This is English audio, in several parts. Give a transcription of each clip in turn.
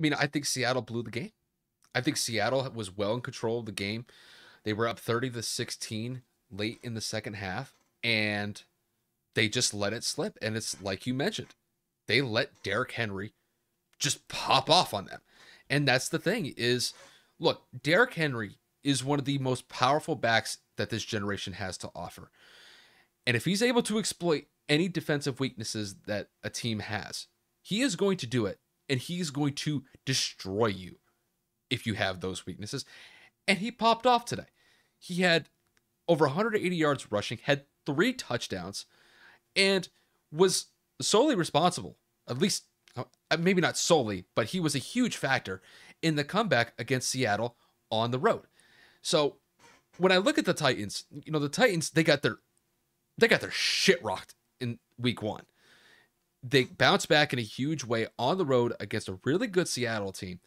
I mean, I think Seattle blew the game. I think Seattle was well in control of the game. They were up 30 to 16 late in the second half, and they just let it slip. And it's like you mentioned, they let Derrick Henry just pop off on them. And that's the thing is, look, Derrick Henry is one of the most powerful backs that this generation has to offer. And if he's able to exploit any defensive weaknesses that a team has, he is going to do it and he's going to destroy you if you have those weaknesses. And he popped off today. He had over 180 yards rushing, had three touchdowns, and was solely responsible, at least uh, maybe not solely, but he was a huge factor in the comeback against Seattle on the road. So when I look at the Titans, you know, the Titans, they got their they got their shit rocked in week one. They bounced back in a huge way on the road against a really good Seattle team.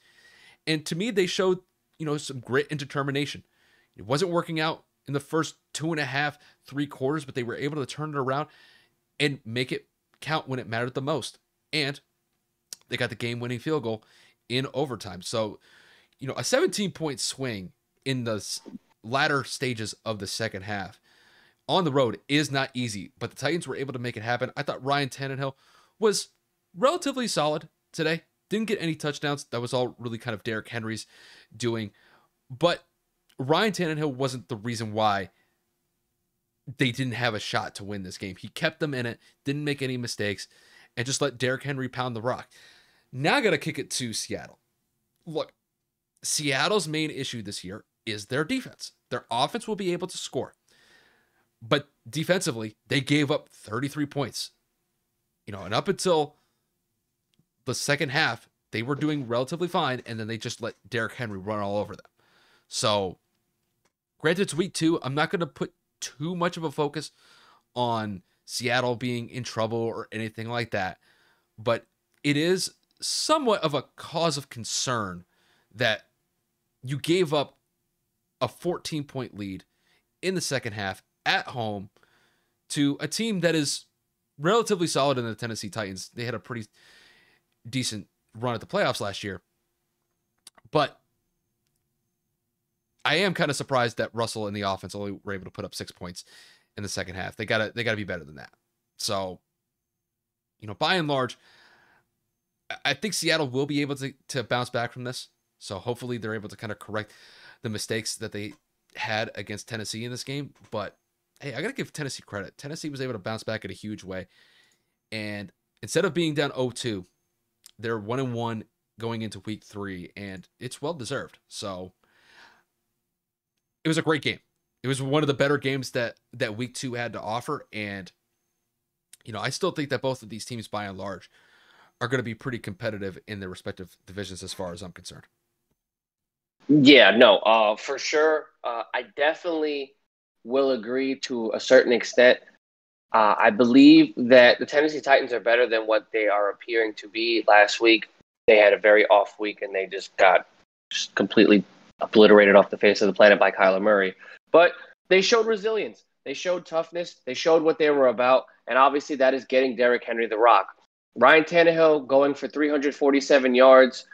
And to me, they showed, you know, some grit and determination. It wasn't working out in the first two and a half, three quarters, but they were able to turn it around and make it count when it mattered the most. And they got the game winning field goal in overtime. So, you know, a 17 point swing in the latter stages of the second half on the road is not easy, but the Titans were able to make it happen. I thought Ryan Tannehill was relatively solid today. Didn't get any touchdowns. That was all really kind of Derrick Henry's doing. But Ryan Tannehill wasn't the reason why they didn't have a shot to win this game. He kept them in it, didn't make any mistakes, and just let Derrick Henry pound the rock. Now I got to kick it to Seattle. Look, Seattle's main issue this year is their defense. Their offense will be able to score. But defensively, they gave up 33 points. You know, and up until the second half, they were doing relatively fine, and then they just let Derrick Henry run all over them. So, granted, it's week two. I'm not going to put too much of a focus on Seattle being in trouble or anything like that, but it is somewhat of a cause of concern that you gave up a 14 point lead in the second half at home to a team that is relatively solid in the Tennessee Titans. They had a pretty decent run at the playoffs last year. But I am kind of surprised that Russell and the offense only were able to put up six points in the second half. They gotta they gotta be better than that. So, you know, by and large, I think Seattle will be able to to bounce back from this. So hopefully they're able to kind of correct the mistakes that they had against Tennessee in this game. But hey, I gotta give Tennessee credit. Tennessee was able to bounce back in a huge way. And instead of being down 0-2, they're one and one going into week three, and it's well deserved. So it was a great game. It was one of the better games that that week two had to offer, and you know I still think that both of these teams, by and large, are going to be pretty competitive in their respective divisions, as far as I'm concerned. Yeah, no, uh, for sure. Uh, I definitely will agree to a certain extent. Uh, I believe that the Tennessee Titans are better than what they are appearing to be. Last week, they had a very off week and they just got just completely obliterated off the face of the planet by Kyler Murray. But they showed resilience. They showed toughness. They showed what they were about. And obviously, that is getting Derrick Henry the rock. Ryan Tannehill going for 347 yards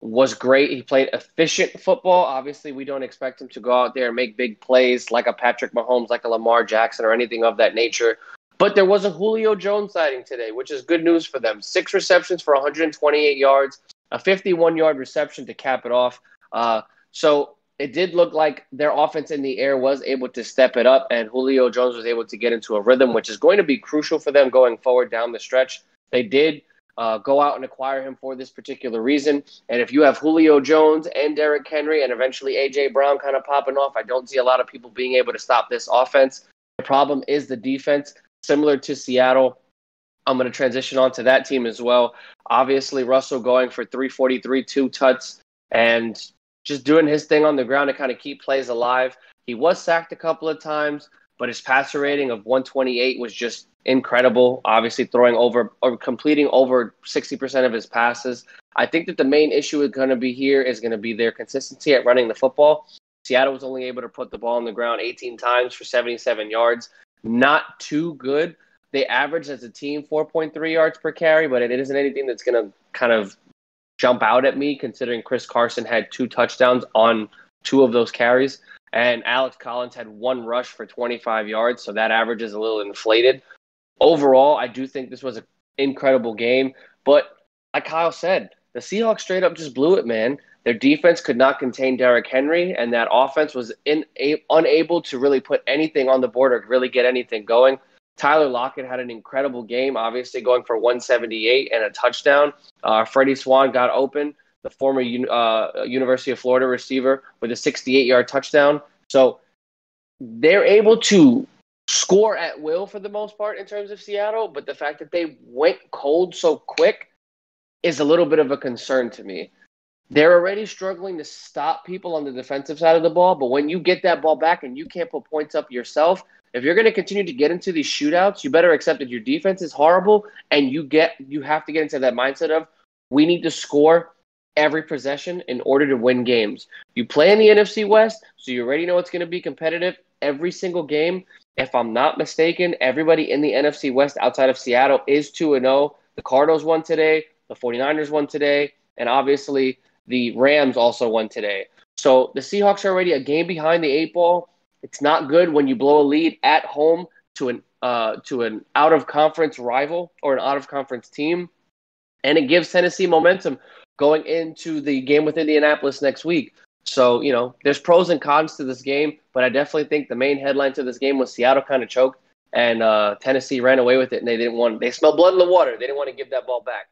was great. He played efficient football. Obviously, we don't expect him to go out there and make big plays like a Patrick Mahomes, like a Lamar Jackson, or anything of that nature. But there was a Julio Jones sighting today, which is good news for them. Six receptions for 128 yards, a 51 yard reception to cap it off. Uh, so it did look like their offense in the air was able to step it up, and Julio Jones was able to get into a rhythm, which is going to be crucial for them going forward down the stretch. They did uh, go out and acquire him for this particular reason. And if you have Julio Jones and Derrick Henry and eventually A.J. Brown kind of popping off, I don't see a lot of people being able to stop this offense. The problem is the defense similar to Seattle. I'm going to transition on to that team as well. Obviously, Russell going for 343, two tuts, and just doing his thing on the ground to kind of keep plays alive. He was sacked a couple of times, but his passer rating of 128 was just incredible. Obviously, throwing over or completing over 60% of his passes. I think that the main issue is going to be here is going to be their consistency at running the football. Seattle was only able to put the ball on the ground 18 times for 77 yards not too good. They averaged as a team 4.3 yards per carry, but it isn't anything that's going to kind of jump out at me, considering Chris Carson had two touchdowns on two of those carries, and Alex Collins had one rush for 25 yards, so that average is a little inflated. Overall, I do think this was an incredible game, but like Kyle said, the Seahawks straight up just blew it, man. Their defense could not contain Derrick Henry, and that offense was in, a, unable to really put anything on the board or really get anything going. Tyler Lockett had an incredible game, obviously going for 178 and a touchdown. Uh, Freddie Swain got open, the former uh, University of Florida receiver, with a 68 yard touchdown. So they're able to score at will for the most part in terms of Seattle, but the fact that they went cold so quick is a little bit of a concern to me. They're already struggling to stop people on the defensive side of the ball, but when you get that ball back and you can't put points up yourself, if you're going to continue to get into these shootouts, you better accept that your defense is horrible and you get you have to get into that mindset of we need to score every possession in order to win games. You play in the NFC West, so you already know it's going to be competitive every single game. If I'm not mistaken, everybody in the NFC West outside of Seattle is 2 and 0. The Cardinals won today, the 49ers won today, and obviously the Rams also won today. So the Seahawks are already a game behind the eight ball. It's not good when you blow a lead at home to an uh, to an out of conference rival or an out of conference team, and it gives Tennessee momentum going into the game with Indianapolis next week. So you know, there's pros and cons to this game, but I definitely think the main headline to this game was Seattle kind of choked, and uh, Tennessee ran away with it, and they didn't want they smelled blood in the water. They didn't want to give that ball back.